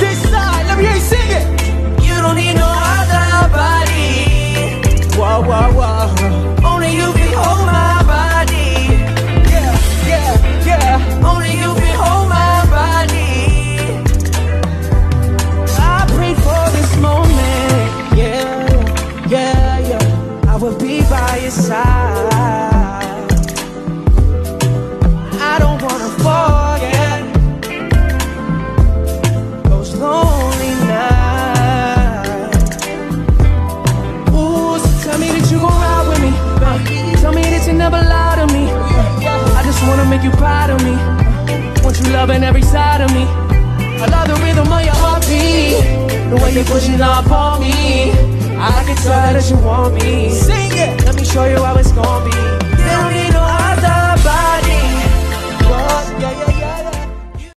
This side, let me hear you sing it. You don't need no other body. Whoa, whoa, whoa. Only you can hold my body. Yeah, yeah, yeah. Only you can hold my body. I prayed for this moment. Yeah, yeah, yeah. I will be by your side. Tell me that you never lie to me. I just wanna make you proud of me. Want you loving every side of me. I love the rhythm of your heartbeat. The way you push it up on me. I can tell that you want me. Sing it. Let me show you how it's gonna be.